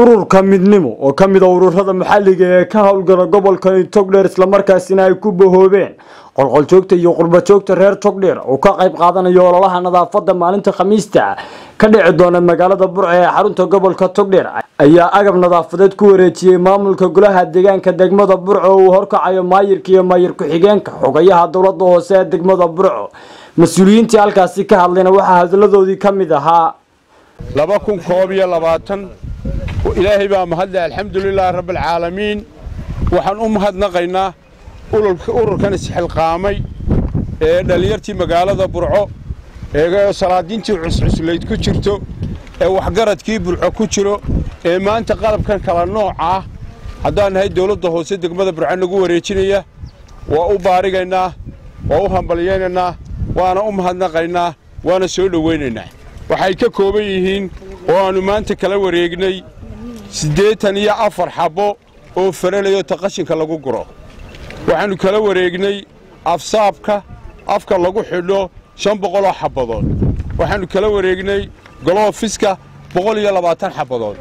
ururka midnimo oo ka mid a ururada maxalliga ee ka howlgala gobolkani togdheer islamarkaasina ay ku bahoobeen. Qolqoljoogta iyo qurbajoogta reer togdheer oo ka qayb qaadanayo ololaha nadaafada maalinta khamiista ka dhici doona magaalada burco ee xarunta gobolka togdheer ayaa agab nadaafadeed ku wareejiyey maamulka golaha deegaanka degmada burco oo uu horkacayo maayirka iyo maayir ku-xigeenka xogayaha dowladda hoose ee degmada burco. Mas'uuliyiintii halkaasi ka hadlayna waxaa hadaladoodii ka mid ahaa ilaahay baa mahadle alxamdulilaahi rabbialcaalamiin waxaan u mahadnaqaynaa ururkan isxilqaamay ee dhallinyartii magaalada burco ee salaadiintii cuscuslayd ku jirto ee waxgaradkii burco ku jiro ee maanta qalabkan kala nooca ah haddaan nahay dawladda hoose degmada burco nagu wareejinaya waa u baarigaynaa waa u hambalyaynaynaa waana u mahadnaqaynaa waana soo dhowaynaynaa waxay ka kooban yihiin oo aannu maanta kala wareegnay siddeetan iyo afar xabbo oo faralayo ta qashinka lagu guro. Waxaannu kala wareegnay afsaabka afka lagu xidho shan boqoloo xabbadood waxaannu kala wareegnay goloofiska boqol iyo labaatan xabbadood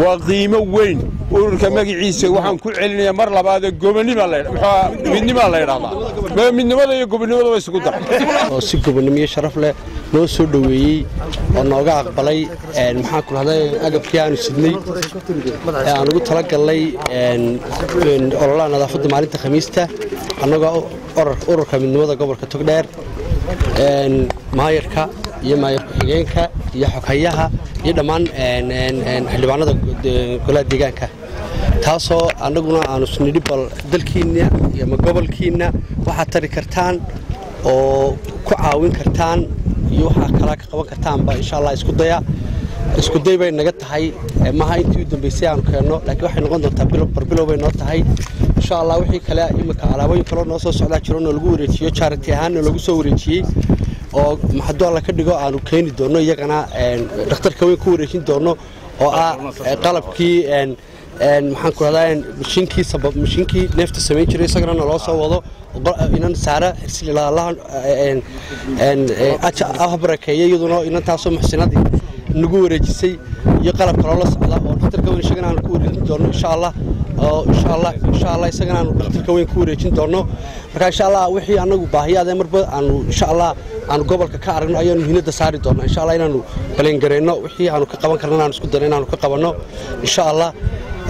waa qiimo weyn. Ururka magaciisa waxaan ku celinayaa mar labaadee gobonimidnimaa la ydhahdaa midnimada iyo gobonnimada wa isugu daray oo si gobonnimiyo sharaf leh noo soo dhoweeyey oo nooga aqbalay maxaan ku dhahday agabkii aanu sidnay ee aan ugu talagallay ololaha nadaafadda maalinta khamiista annagoo ururka midnimada gobolka togdheer maayarka iyo maayar ku-xigeenka iyo xoghayaha iyo dhammaan xildhibaanada golaha deegaanka. Taasoo annaguna aanu snidhi bal dalkiinna ama gobolkiinna waxaad tari kartaan oo ku caawin kartaan iyo waxaa kalaa ka qaban kartaanba insha allah isku daya. Isku day bay naga tahay. Maaha intii u dambaysay aanu keenno laakiin waxay noqon doontaa barbilow bay noo tahay. Insha allah wixii kale imika alaabooyin kaloo noo soo socdaa jiro noo lagu wareejiyo jaarati ahaanna lagu soo wareejiyey oo hadduu alla ka dhigo aanu keeni doonno iyagana dhakhtarka weyn ku wareejin doonno oo ah qalabkii maxaan ku rahdaa mashiinkii mashiinkii neefta samayn jiray isagana naloo soo wado inan saara xirsililaaha barakeeya iyaduna inantaasoo muxsinadii nagu wareejisay iyo qalab kaloo la socda oo dhakhtarka weyn isagana ku wareejin doonno insha allah oo insha allah insha allah isagana aanu weyn ku wareejin doonno marka insha allah wixii anagu baahiyaadee marba aanu insha allah aanu gobolka ka aragno ayaanu muhiimadda saari doonno insha allah inaanu balangareyno wixii aanu ka qaban karno inaanu isku dayno inaanu ka qabanno. Insha allah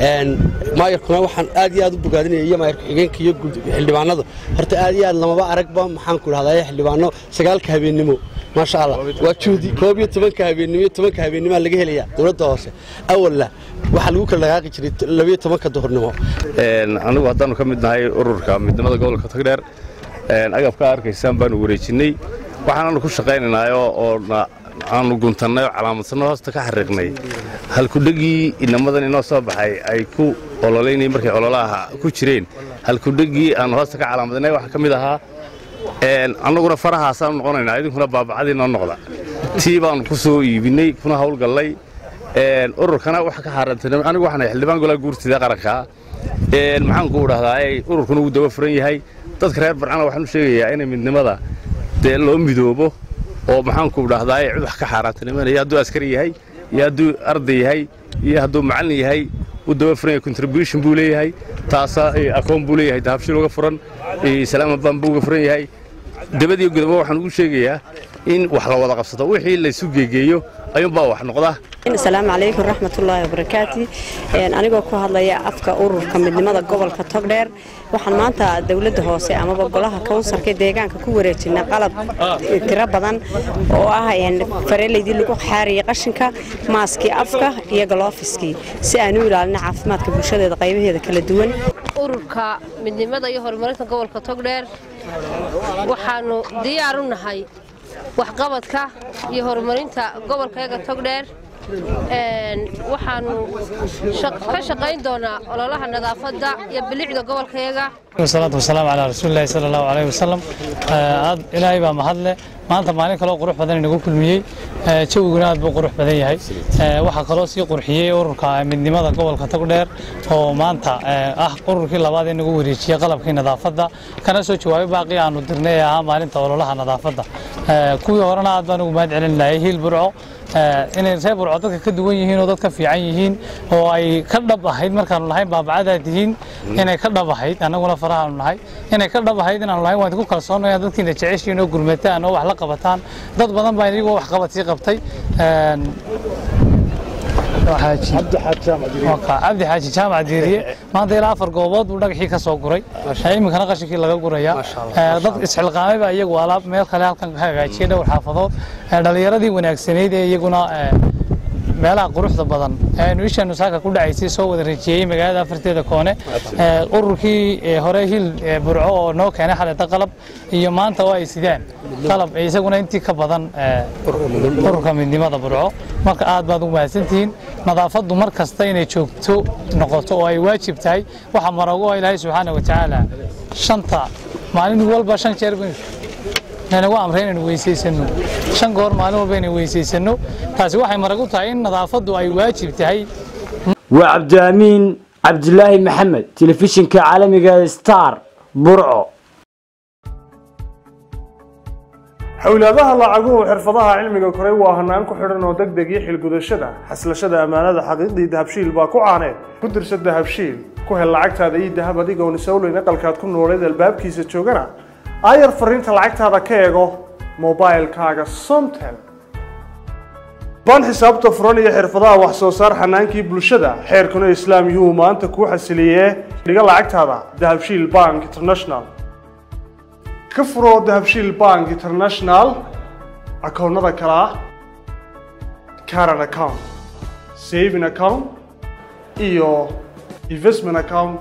maayarkuna waxaan aad iyo aad u bogaadinaya iyo maayar ku-xigeenka iyo xildhibaanada. Horta aad iyo aad lamaba aragba maxaan ku dhahdaa xildhibaano sagaalka habeennimo. Maasha allah. Waa juhdi koob iyo tobanka habeennimo iyo tobanka habeennimaa laga helaya dowladda hoose. Awalla waxaa lagu kala dhaqaaqi jiray labiyo tobanka duhurnimo. Anigu haddaanu ka mid nahay ururka midnimada gobolka tagdheer. Agabka arkaysaan baanu wareejinnay waxaanaanu ku shaqaynaynaayoo oo aanu guntannay oo hoosta ka xariiqnay halkudhegii inamadan inoo soo baxay ay ku ololaynay markay ololaha ku jireen. Halkudhegii aanu hoosta ka calaamadnay waxaa ka mid ahaa annaguna farahaasaanu noqonaynaa idinkuna baabacadii noqda. Tii baanu ku soo iibinnay kuna hawlgallay ururkana waxa ka xaaraantay anigu waxaan xildhibaan golaa guurtida qaranka. Maxaan ku dhahdaa ururkuna wuu daba furan yahay. Dadka reer barcana waxaan u sheegayaa inay midnimada dee loo midoobo oo maxaanku dhahdaa cid wax ka xaaraantanimanaya hadduu askari yahay iyo hadduu arday yahay iyo hadduu macallin yahay u daba furan yahay contribution buu leeyahay taasa akoon buu leeyahay dahabshil uga furan salaamaban buu uga furan yahay dabadiyo gudaba waxaan ugu sheegayaa in wax la wada qabsato. Wixii laysu geegeeyo ayuunbaa wax noqda. Asalaamu calaykum raxmatullaahi wabarakaati anigoo ku hadlaya afka ururka midnimada gobolka togdheer waxaan maanta dowladda hoose amaba golaha kownsarka deegaanka ku wareejinay qalab tiro badan oo ah farelaydii lagu xaariyey qashinka maaskii afka iyo galoofiskii si aan u ilaalina caafimaadka bulshadeeda qaybaheeda kala duwan ururka midnimada iyo horumarinta gobolka togdheer waxaanu diyaar u nahay waxqabadka iyo horumarinta gobolkayaga togdheer waxaanu ka shaqayn doonaa ololaha nadaafadda iyo bilicda gobolkayaga wasalaatu wasalaamu calaa rasuulillahi sala allahu calayhi wasalam aad ilaahay baa mahadle maanta maalin kaloo qurux badan inagu kulmiyey. Jawiguna aad buu qurux badan yahay. Waxaa kaloo sii qurxiyey ururka midnimada gobolka togdheer oo maanta ah ururkii labaad ee nagu wareejiyey qalabkii nadaafadda. Kana soo jawaabay baaqii aanu dirnay ee ahaa maalinta ololaha nadaafadda. Kuwii horena aad baan ugu mahad celin lahay hiil burco inay reer burco dadka ka duwan yihiin oo dadka fiican yihiin oo ay ka dhab ahayd markaanu nahay baabacadaad tihiin inay ka dhab ahayd annaguna farahaanu nahay. Inay ka dhab ahayd inaanu nahay waan idinku kalsoonaya dadkiina jeceshiin oo gurmataan oo wax la qabataan. Dad badan baa iyagoo wax qabad sii qabtay cabdi xaaji jaamac diiriye maanta ilaa afar goobood buu dhagaxii ka soo guray. Iminkana qashinkii laga guraya dad isxilqaamay baa iyagu alaab meel kale halkan ka hagaajiyay dhowr xaafadood dhalinyaradii wanaagsanayd ee iyaguna meelaha quruxda badan aynu ishaanu saaka ku dhacaysay soo wada rajiyey magaalada afarteeda koone. Ururkii hore hil burco oo noo keenay xaleta qalab iyo maanta oo ay sidaan. Qalab isaguna intii ka badan ururka midnimada burco. Marka aad baad ugu mahadsantihiin nadaafaddu mar kasta inay joogto noqoto oo ay waajib tahay waxa marago ilaahay subxaana wa tacaala. Shanta maalin walba shan jeer nagu amray inaynu weysaysano shan goor maalin walba inaynu weysaysano taasi waxay marag u tahay in nadaafaddu ay waajib tahay. Waa cabdiamiin cabdilaahi maxamed telefishinka caalamiga star burco. Xowlaadaha lacaguhu xirfadaha cilmiga koray waa hanaan ku xidhan oo deg deg iyo xilgudashada. Xaslashada ammaanada xaqiiqdii dahabshiil baa ku caaneed ku dirsa dahabshiil ku hel lacagtaada iyo dahab adigoon isowleyn aqalkaad ku nooleed albaabkiisa joogana aayar fariinta lacagtaada ka eego mobilkaaga somtel. Baan xisaabta furan iyo xirfadaha wax soo saar xanaankii bulshada xeerkuna islaam yuu maanta kuu xasiliyee dhiga lacagtaada dahabshiil bank international. Ka furo dahabshiil bank international akoonnada kale ah caran account saving account iyo investment account